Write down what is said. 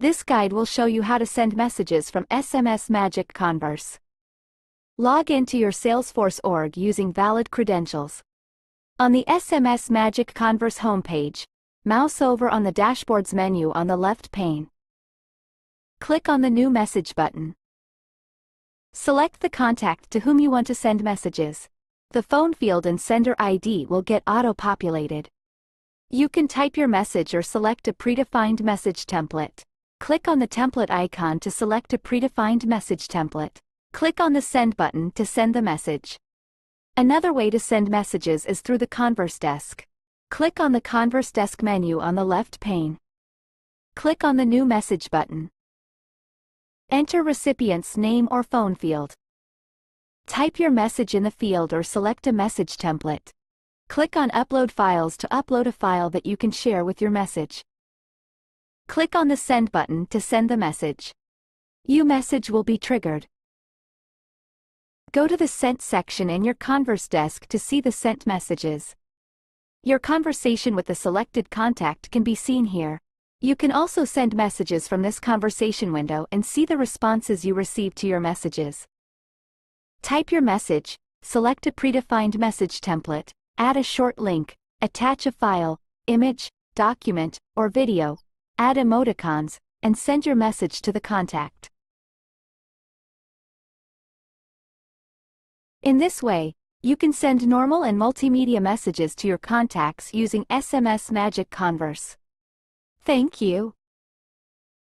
This guide will show you how to send messages from SMS Magic Converse. Log into your Salesforce org using valid credentials. On the SMS Magic Converse homepage, mouse over on the Dashboards menu on the left pane. Click on the New Message button. Select the contact to whom you want to send messages. The phone field and sender ID will get auto-populated. You can type your message or select a predefined message template. Click on the template icon to select a predefined message template. Click on the Send button to send the message. Another way to send messages is through the Converse Desk. Click on the Converse Desk menu on the left pane. Click on the New Message button. Enter recipient's name or phone field. Type your message in the field or select a message template. Click on Upload Files to upload a file that you can share with your message. Click on the Send button to send the message. Your message will be triggered. Go to the Sent section in your Converse desk to see the sent messages. Your conversation with the selected contact can be seen here. You can also send messages from this conversation window and see the responses you receive to your messages. Type your message, select a predefined message template, add a short link, attach a file, image, document, or video, add emoticons, and send your message to the contact. In this way, you can send normal and multimedia messages to your contacts using SMS Magic Converse. Thank you.